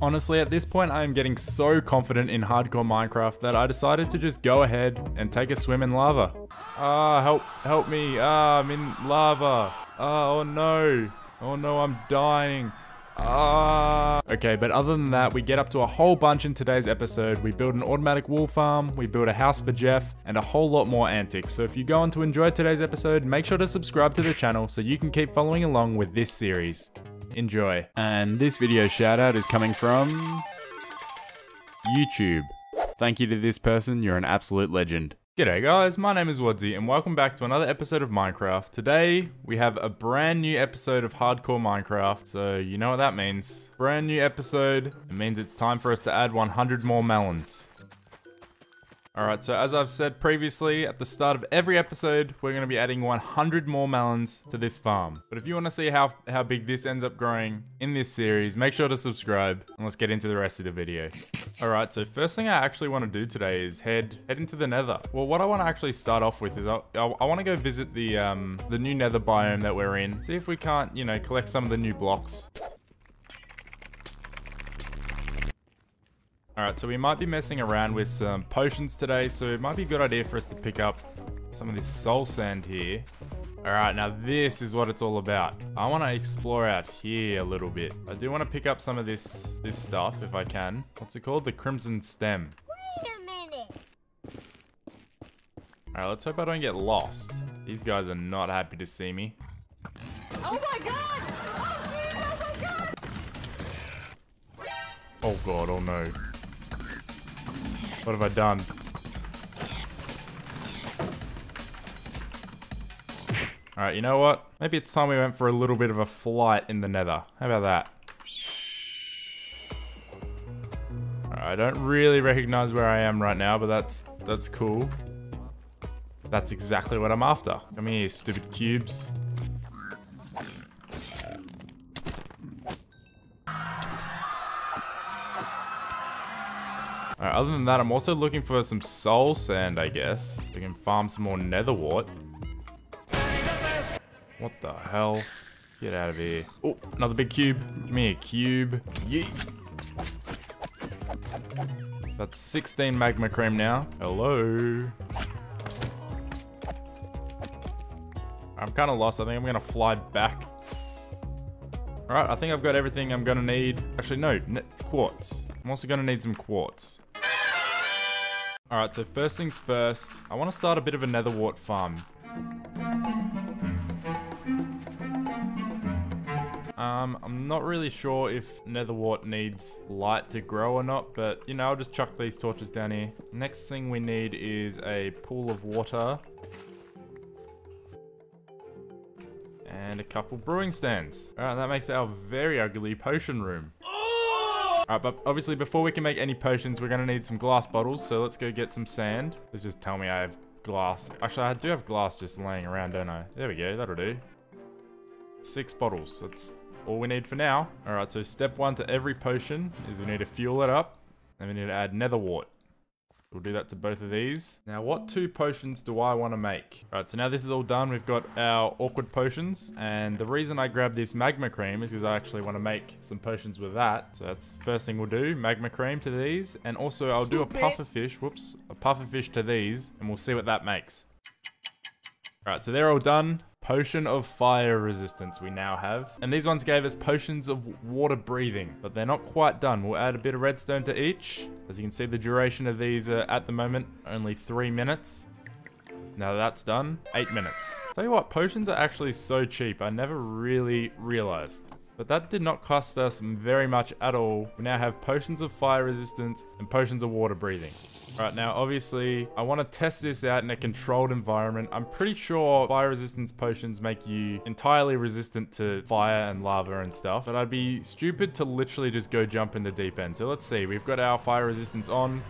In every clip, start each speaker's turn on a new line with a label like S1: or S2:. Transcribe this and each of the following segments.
S1: Honestly, at this point, I am getting so confident in hardcore Minecraft that I decided to just go ahead and take a swim in lava. Ah, help, help me. Ah, I'm in lava. Ah, oh no. Oh no, I'm dying. Ah. Okay, but other than that, we get up to a whole bunch in today's episode. We build an automatic wool farm, we build a house for Jeff, and a whole lot more antics. So if you go on to enjoy today's episode, make sure to subscribe to the channel so you can keep following along with this series. Enjoy. And this video shout out is coming from YouTube. Thank you to this person, you're an absolute legend. G'day guys, my name is WadZee and welcome back to another episode of Minecraft. Today, we have a brand new episode of Hardcore Minecraft, so you know what that means. Brand new episode, it means it's time for us to add 100 more melons. Alright, so as I've said previously, at the start of every episode, we're going to be adding 100 more melons to this farm. But if you want to see how, how big this ends up growing in this series, make sure to subscribe, and let's get into the rest of the video. Alright, so first thing I actually want to do today is head head into the nether. Well, what I want to actually start off with is I, I, I want to go visit the, um, the new nether biome that we're in. See if we can't, you know, collect some of the new blocks. Alright, so we might be messing around with some potions today, so it might be a good idea for us to pick up some of this soul sand here. Alright, now this is what it's all about. I want to explore out here a little bit. I do want to pick up some of this, this stuff if I can. What's it called? The Crimson Stem.
S2: Wait a minute.
S1: Alright, let's hope I don't get lost. These guys are not happy to see me.
S2: Oh my god! Oh, dude, oh my god!
S1: Oh god, oh no. What have I done? Alright, you know what? Maybe it's time we went for a little bit of a flight in the nether. How about that? I don't really recognize where I am right now, but that's that's cool. That's exactly what I'm after. Come here, stupid cubes. Other than that, I'm also looking for some soul sand, I guess. We can farm some more nether wart. What the hell? Get out of here. Oh, another big cube. Give me a cube. Yeet. That's 16 magma cream now. Hello. I'm kind of lost. I think I'm going to fly back. Alright, I think I've got everything I'm going to need. Actually, no. Quartz. I'm also going to need some quartz. Alright, so first things first, I want to start a bit of a nether wart farm. Um, I'm not really sure if nether wart needs light to grow or not, but you know, I'll just chuck these torches down here. Next thing we need is a pool of water. And a couple brewing stands. Alright, that makes our very ugly potion room. Alright, but obviously before we can make any potions, we're going to need some glass bottles. So let's go get some sand. Let's just tell me I have glass. Actually, I do have glass just laying around, don't I? There we go. That'll do. Six bottles. That's all we need for now. Alright, so step one to every potion is we need to fuel it up. And we need to add nether wart. We'll do that to both of these. Now, what two potions do I want to make? All right, so now this is all done. We've got our awkward potions. And the reason I grabbed this magma cream is because I actually want to make some potions with that. So that's the first thing we'll do. Magma cream to these. And also I'll do a puffer fish. Whoops. A puffer fish to these. And we'll see what that makes. All right, so they're all done. Potion of fire resistance we now have. And these ones gave us potions of water breathing, but they're not quite done. We'll add a bit of redstone to each. As you can see, the duration of these are at the moment only three minutes. Now that's done, eight minutes. Tell you what, potions are actually so cheap. I never really realized. But that did not cost us very much at all. We now have potions of fire resistance and potions of water breathing. Right now, obviously, I want to test this out in a controlled environment. I'm pretty sure fire resistance potions make you entirely resistant to fire and lava and stuff. But I'd be stupid to literally just go jump in the deep end. So let's see. We've got our fire resistance on.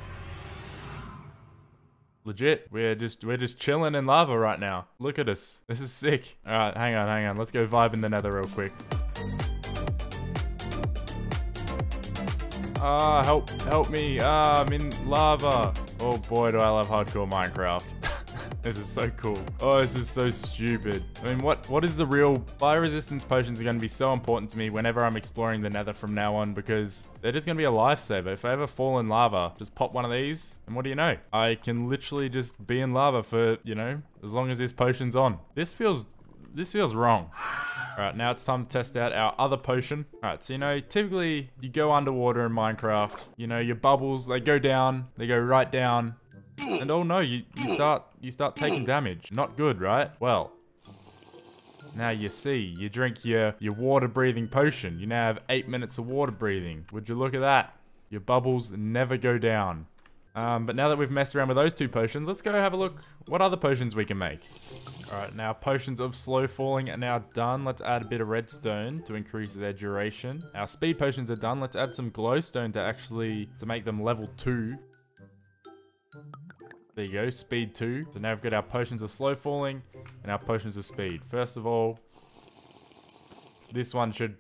S1: Legit, we're just we're just chilling in lava right now. Look at us. This is sick. All right, hang on, hang on. Let's go vibe in the nether real quick. Ah, help, help me. Ah, I'm in lava. Oh boy, do I love hardcore Minecraft. This is so cool. Oh, this is so stupid. I mean, what what is the real... Fire resistance potions are going to be so important to me whenever I'm exploring the nether from now on because they're just going to be a lifesaver. If I ever fall in lava, just pop one of these and what do you know? I can literally just be in lava for, you know, as long as this potion's on. This feels... This feels wrong. Alright, now it's time to test out our other potion. Alright, so you know, typically you go underwater in Minecraft. You know, your bubbles, they go down, they go right down. And oh no, you, you start you start taking damage. Not good, right? Well, now you see, you drink your, your water breathing potion. You now have 8 minutes of water breathing. Would you look at that? Your bubbles never go down. Um, but now that we've messed around with those two potions, let's go have a look what other potions we can make. Alright, now potions of slow falling are now done. Let's add a bit of redstone to increase their duration. Our speed potions are done. Let's add some glowstone to actually, to make them level 2. There you go, speed 2. So now we've got our potions of slow falling and our potions of speed. First of all, this one should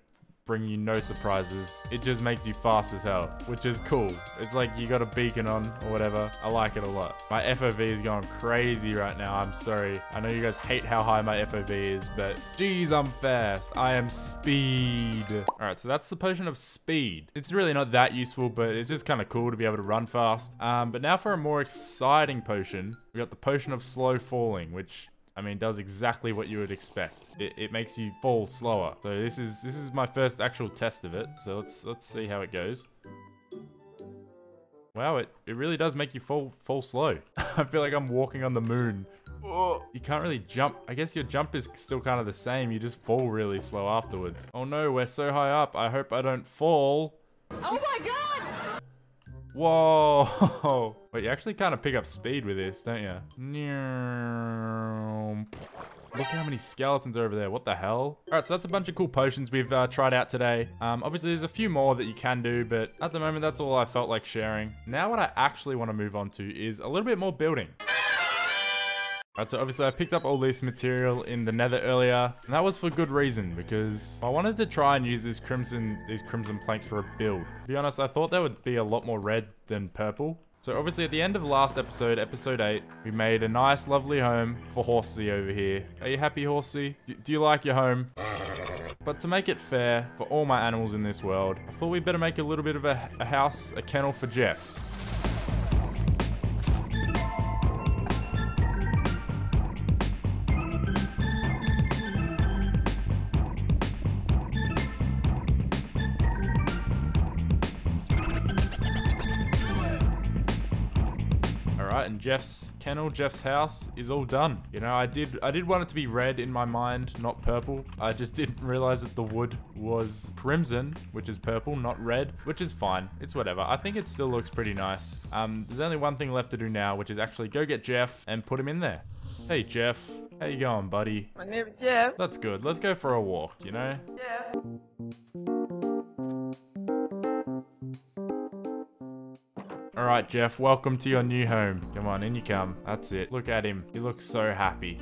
S1: bring you no surprises. It just makes you fast as hell, which is cool. It's like you got a beacon on or whatever. I like it a lot. My FOV is going crazy right now. I'm sorry. I know you guys hate how high my FOV is, but geez, I'm fast. I am speed. All right, so that's the potion of speed. It's really not that useful, but it's just kind of cool to be able to run fast. Um, but now for a more exciting potion, we got the potion of slow falling, which I mean, does exactly what you would expect. It, it, makes you fall slower. So this is this is my first actual test of it. So let's let's see how it goes. Wow, it, it really does make you fall fall slow. I feel like I'm walking on the moon. Oh, you can't really jump. I guess your jump is still kind of the same. You just fall really slow afterwards. Oh no, we're so high up. I hope I don't fall.
S2: Oh my god!
S1: Whoa. Wait, you actually kind of pick up speed with this, don't you? Look how many skeletons are over there. What the hell? All right, so that's a bunch of cool potions we've uh, tried out today. Um, obviously, there's a few more that you can do, but at the moment, that's all I felt like sharing. Now, what I actually want to move on to is a little bit more building. Right, so obviously I picked up all this material in the nether earlier, and that was for good reason, because I wanted to try and use this crimson, these crimson planks for a build. To be honest, I thought they would be a lot more red than purple. So obviously at the end of the last episode, episode 8, we made a nice lovely home for Horsey over here. Are you happy, Horsey? D do you like your home? But to make it fair for all my animals in this world, I thought we'd better make a little bit of a, a house, a kennel for Jeff. Jeff's kennel, Jeff's house is all done. You know, I did I did want it to be red in my mind, not purple. I just didn't realize that the wood was crimson, which is purple, not red, which is fine. It's whatever. I think it still looks pretty nice. Um, there's only one thing left to do now, which is actually go get Jeff and put him in there. Hey, Jeff. How you going, buddy?
S3: My name is Jeff.
S1: That's good. Let's go for a walk, you know?
S3: Yeah.
S1: Alright, Jeff, welcome to your new home. Come on, in you come. That's it. Look at him. He looks so happy.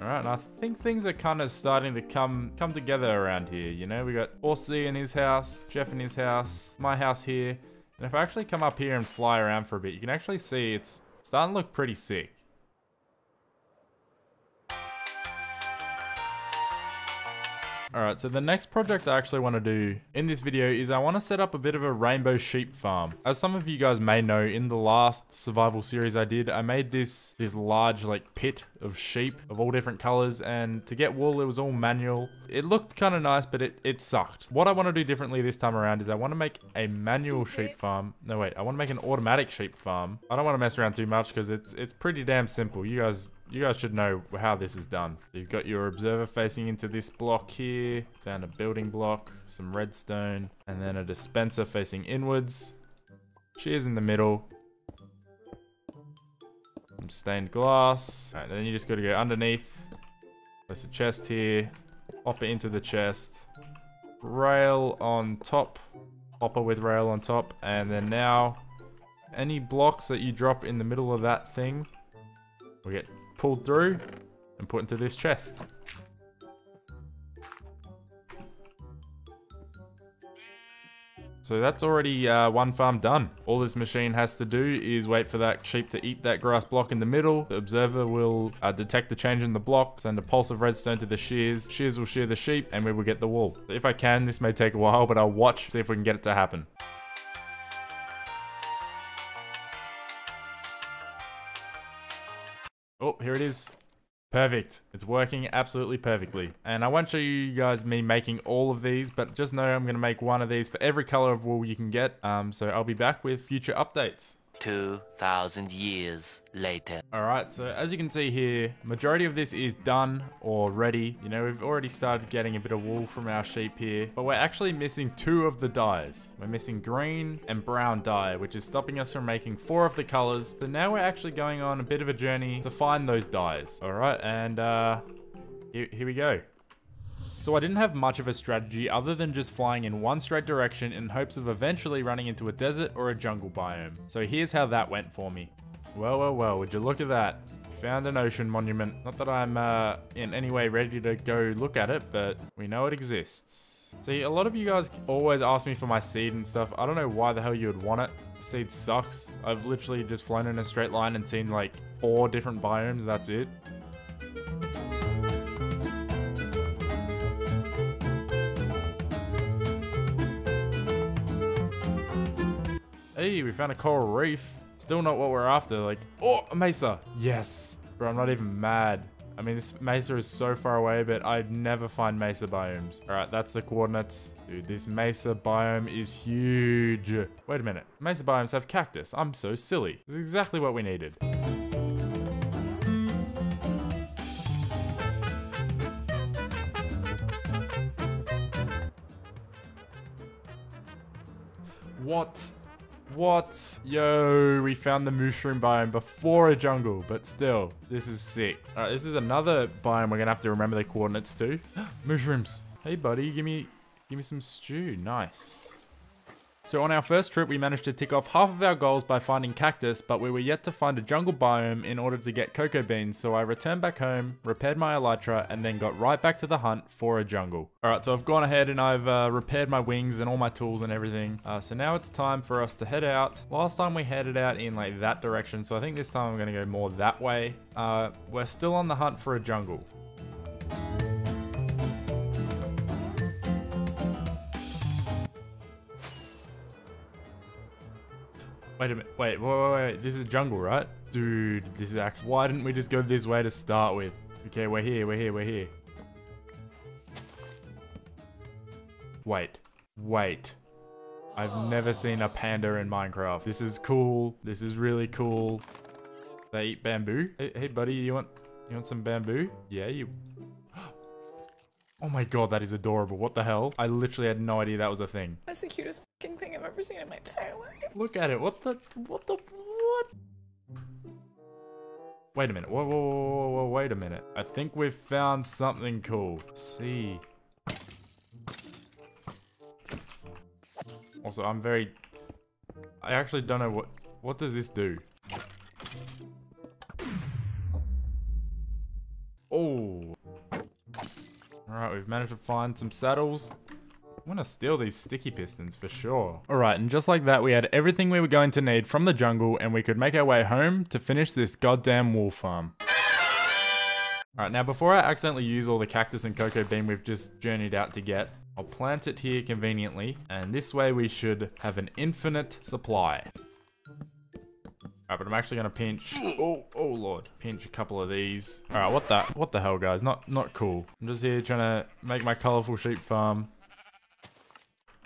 S1: Alright, I think things are kind of starting to come come together around here, you know? We got Horsey in his house, Jeff in his house, my house here. And if I actually come up here and fly around for a bit, you can actually see it's starting to look pretty sick. Alright, so the next project I actually want to do in this video is I want to set up a bit of a rainbow sheep farm. As some of you guys may know, in the last survival series I did, I made this, this large like pit of sheep of all different colors and to get wool it was all manual. It looked kind of nice but it, it sucked. What I want to do differently this time around is I want to make a manual sheep farm. No wait, I want to make an automatic sheep farm. I don't want to mess around too much because it's, it's pretty damn simple. You guys you guys should know how this is done. You've got your observer facing into this block here, then a building block, some redstone, and then a dispenser facing inwards. Shears in the middle. Some stained glass. Alright, then you just gotta go underneath. There's a chest here. Hop it into the chest. Rail on top. Hopper with rail on top. And then now, any blocks that you drop in the middle of that thing will get pulled through and put into this chest. So that's already uh, one farm done. All this machine has to do is wait for that sheep to eat that grass block in the middle. The observer will uh, detect the change in the block, send a pulse of redstone to the shears. Shears will shear the sheep and we will get the wool. If I can, this may take a while, but I'll watch, see if we can get it to happen. Oh, here it is. Perfect. It's working absolutely perfectly. And I won't show you guys me making all of these, but just know I'm going to make one of these for every color of wool you can get. Um, so I'll be back with future updates.
S3: 2,000 years later.
S1: Alright, so as you can see here, majority of this is done or ready. You know, we've already started getting a bit of wool from our sheep here, but we're actually missing two of the dyes. We're missing green and brown dye, which is stopping us from making four of the colors. So now we're actually going on a bit of a journey to find those dyes. Alright, and uh, here, here we go. So I didn't have much of a strategy other than just flying in one straight direction in hopes of eventually running into a desert or a jungle biome. So here's how that went for me. Well, well, well, would you look at that? Found an ocean monument. Not that I'm uh, in any way ready to go look at it, but we know it exists. See, a lot of you guys always ask me for my seed and stuff. I don't know why the hell you would want it. Seed sucks. I've literally just flown in a straight line and seen like four different biomes, that's it. We found a coral reef. Still not what we're after. Like, oh, a mesa. Yes. Bro, I'm not even mad. I mean, this mesa is so far away, but I'd never find mesa biomes. All right, that's the coordinates. Dude, this mesa biome is huge. Wait a minute. Mesa biomes have cactus. I'm so silly. This is exactly what we needed. What? What? Yo, we found the mushroom biome before a jungle, but still, this is sick. Alright, this is another biome we're gonna have to remember the coordinates to. Mushrooms. Hey buddy, give me give me some stew. Nice. So on our first trip, we managed to tick off half of our goals by finding cactus, but we were yet to find a jungle biome in order to get cocoa beans, so I returned back home, repaired my elytra, and then got right back to the hunt for a jungle. Alright, so I've gone ahead and I've uh, repaired my wings and all my tools and everything. Uh, so now it's time for us to head out. Last time we headed out in like that direction, so I think this time I'm going to go more that way. Uh, we're still on the hunt for a jungle. Wait a minute. Wait, wait, wait, wait. This is jungle, right? Dude, this is actually... Why didn't we just go this way to start with? Okay, we're here, we're here, we're here. Wait. Wait. I've never seen a panda in Minecraft. This is cool. This is really cool. They eat bamboo. Hey, hey buddy, you want you want some bamboo? Yeah, you... Oh my god, that is adorable. What the hell? I literally had no idea that was a thing.
S2: That's the cutest ever seen in my entire life.
S1: Look at it. What the? What the? What? Wait a minute. Whoa, whoa, whoa, whoa, wait a minute. I think we've found something cool. see. Also, I'm very... I actually don't know what... What does this do? Oh. Alright, we've managed to find some saddles. I'm gonna steal these sticky pistons for sure. Alright, and just like that, we had everything we were going to need from the jungle and we could make our way home to finish this goddamn wool farm. Alright, now before I accidentally use all the cactus and cocoa bean we've just journeyed out to get, I'll plant it here conveniently, and this way we should have an infinite supply. Alright, but I'm actually gonna pinch, oh, oh lord, pinch a couple of these. Alright, what the, what the hell guys, not, not cool. I'm just here trying to make my colorful sheep farm.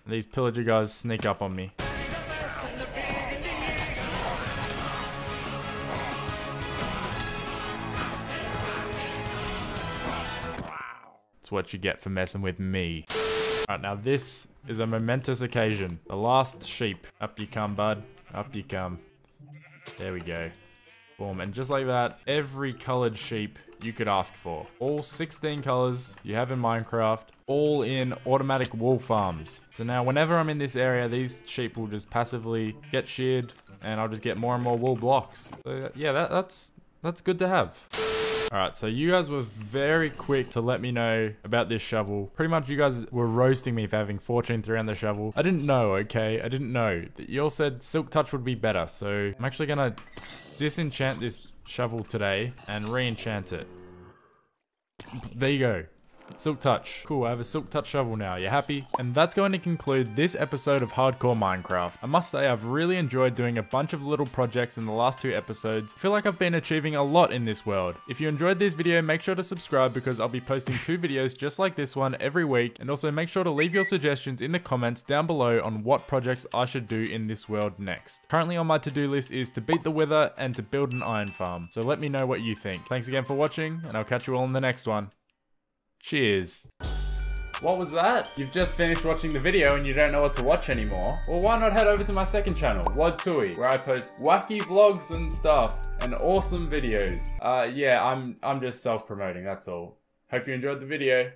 S1: These pillager guys sneak up on me. That's what you get for messing with me. Alright, now this is a momentous occasion. The last sheep. Up you come, bud. Up you come. There we go. Boom, and just like that, every colored sheep you could ask for. All 16 colors you have in Minecraft, all in automatic wool farms. So now whenever I'm in this area, these sheep will just passively get sheared and I'll just get more and more wool blocks. So yeah, that, that's, that's good to have. Alright, so you guys were very quick to let me know about this shovel. Pretty much you guys were roasting me for having Fortune 3 on the shovel. I didn't know, okay? I didn't know. That you all said Silk Touch would be better, so I'm actually gonna disenchant this shovel today and re-enchant it. There you go. Silk Touch. Cool, I have a Silk Touch shovel now. You happy? And that's going to conclude this episode of Hardcore Minecraft. I must say I've really enjoyed doing a bunch of little projects in the last two episodes. I feel like I've been achieving a lot in this world. If you enjoyed this video, make sure to subscribe because I'll be posting two videos just like this one every week. And also make sure to leave your suggestions in the comments down below on what projects I should do in this world next. Currently on my to-do list is to beat the wither and to build an iron farm. So let me know what you think. Thanks again for watching and I'll catch you all in the next one. Cheers. What was that? You've just finished watching the video and you don't know what to watch anymore? Well, why not head over to my second channel, Wad2ee, where I post wacky vlogs and stuff and awesome videos. Uh, yeah, I'm I'm just self-promoting, that's all. Hope you enjoyed the video.